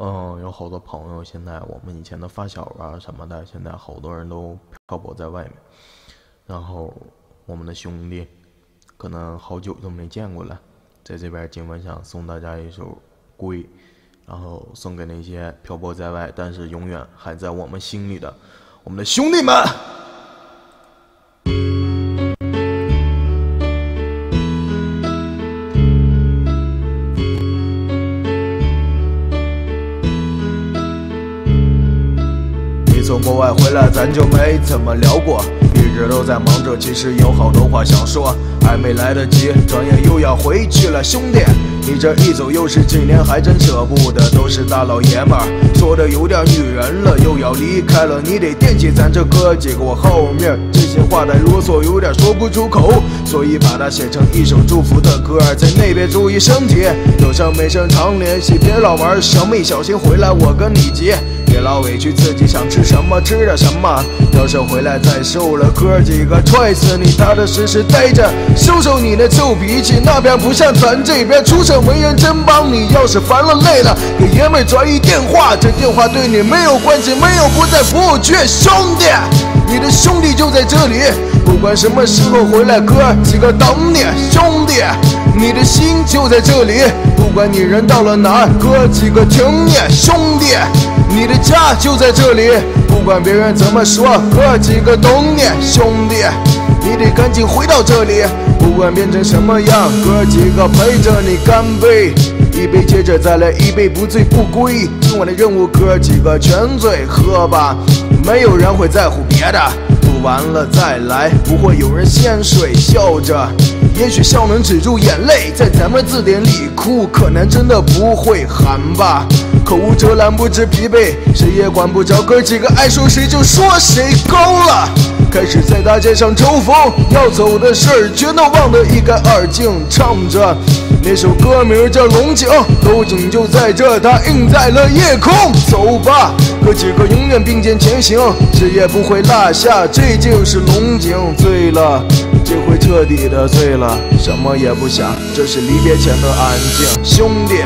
嗯，有好多朋友，现在我们以前的发小啊什么的，现在好多人都漂泊在外面。然后我们的兄弟，可能好久都没见过了，在这边今晚想送大家一首《归》，然后送给那些漂泊在外，但是永远还在我们心里的我们的兄弟们。从国外回来，咱就没怎么聊过，一直都在忙着，其实有好多话想说，还没来得及，转眼又要回去了，兄弟。你这一走又是几年，还真舍不得，都是大老爷们儿，说的有点女人了，又要离开了，你得惦记咱这哥几个，我后面这些话太啰嗦，有点说不出口，所以把它写成一首祝福的歌，在那边注意身体，有事没事常联系，别老玩小妹，小心回来我跟你急。别老委屈自己，想吃什么吃点什么。要是回来再瘦了，哥几个踹死你！踏踏实实待着，收收你那臭脾气。那边不像咱这边，出手没人真帮你。要是烦了累了，给爷们转一电话，这电话对你没有关系，没有不在服务区。兄弟，你的兄弟就在这里，不管什么时候回来，哥几个等你。兄弟，你的心就在这里，不管你人到了哪儿，哥几个挺你。兄弟。你的家就在这里，不管别人怎么说，哥几个懂你，兄弟，你得赶紧回到这里，不管变成什么样，哥几个陪着你干杯，一杯接着再来一杯，不醉不归。今晚的任务，哥几个全醉，喝吧，没有人会在乎别的，吐完了再来，不会有人先睡，笑着。也许笑能止住眼泪，在咱们字典里哭，可能真的不会喊吧。口无遮拦，不知疲惫，谁也管不着。哥几个爱说谁就说谁高了。开始在大街上抽风，要走的事儿全都忘得一干二净。唱着那首歌名叫《龙井》，龙井就在这，它映在了夜空。走吧，哥几个永远并肩前行，谁也不会落下。这就是龙井，醉了，这回彻底的醉了，什么也不想，这是离别前的安静，兄弟。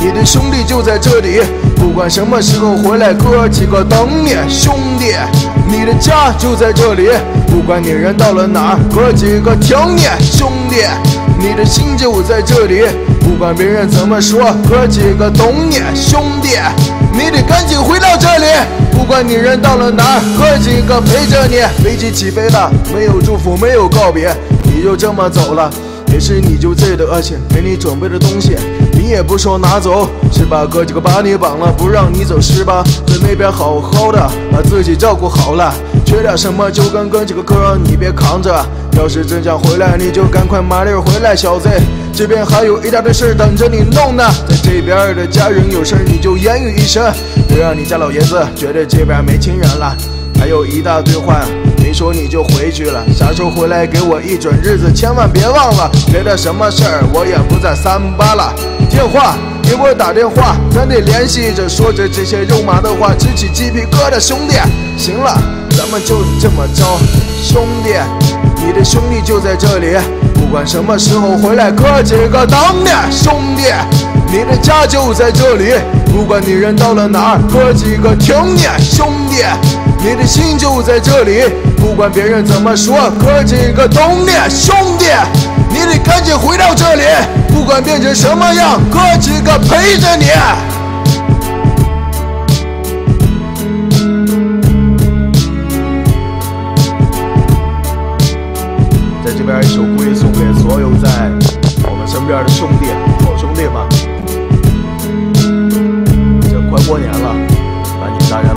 你的兄弟就在这里，不管什么时候回来，哥几个等你。兄弟，你的家就在这里，不管你人到了哪儿，哥几个挺你。兄弟，你的心就在这里，不管别人怎么说，哥几个懂你。兄弟，你得赶紧回到这里，不管你人到了哪儿，哥几个陪着你。飞机起飞了，没有祝福，没有告别，你就这么走了。也是你就这德行，给你准备的东西，你也不说拿走，是吧？哥几个把你绑了，不让你走是吧？在那边好好的，把自己照顾好了，缺点什么就跟哥几个哥，你别扛着。要是真想回来，你就赶快麻利回来，小子。这边还有一大堆事等着你弄呢。在这边的家人有事你就言语一声，别让你家老爷子觉得这边没亲人了。还有一大堆话。没说你就回去了，啥时候回来给我一准日子，千万别忘了。别的什么事儿我也不再三八了。电话给我打电话，咱得联系着，说着这些肉麻的话，直起鸡皮疙瘩。兄弟，行了，咱们就这么着。兄弟，你的兄弟就在这里，不管什么时候回来，哥几个等你。兄弟，你的家就在这里，不管你人到了哪儿，哥几个挺你。兄弟。你的心就在这里，不管别人怎么说，哥几个懂你，兄弟，你得赶紧回到这里，不管变成什么样，哥几个陪着你。在这边一首歌送给所有在我们身边的兄弟，好兄弟们，这快过年了。赶紧大家